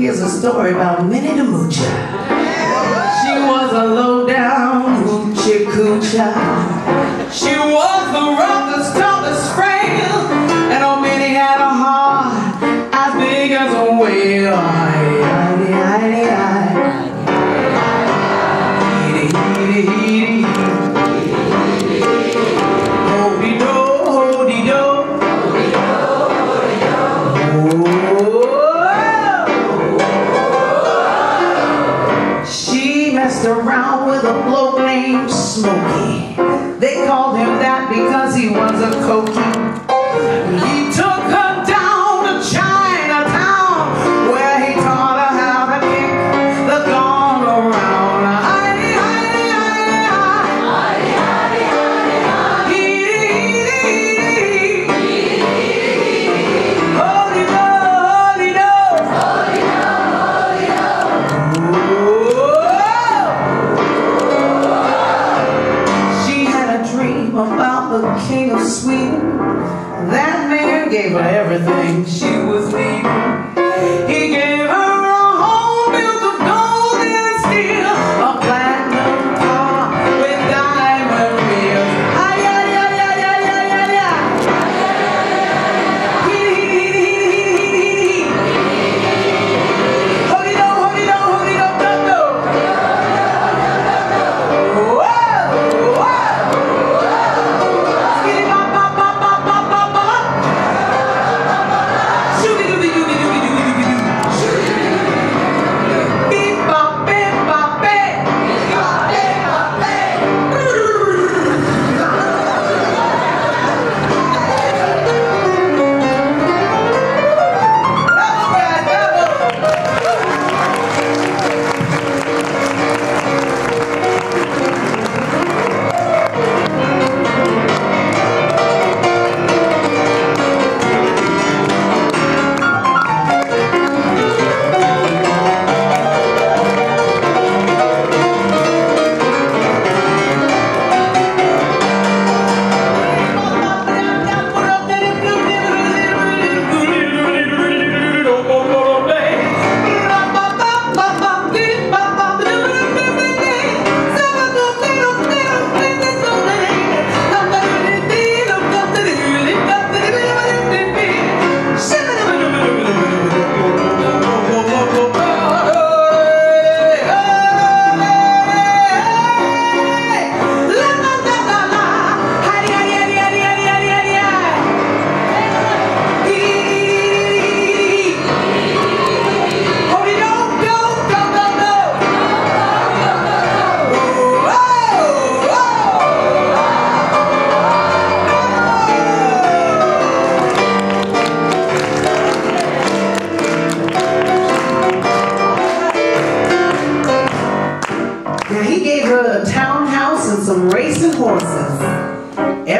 Here's a story about Minnie the Moocher. She was a low-down hoochie coocher. She Smokey. They called him that because he was a cokey. He took The king of Sweden. That man gave her everything she was needing.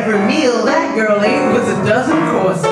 Every meal that girl ate was a dozen courses.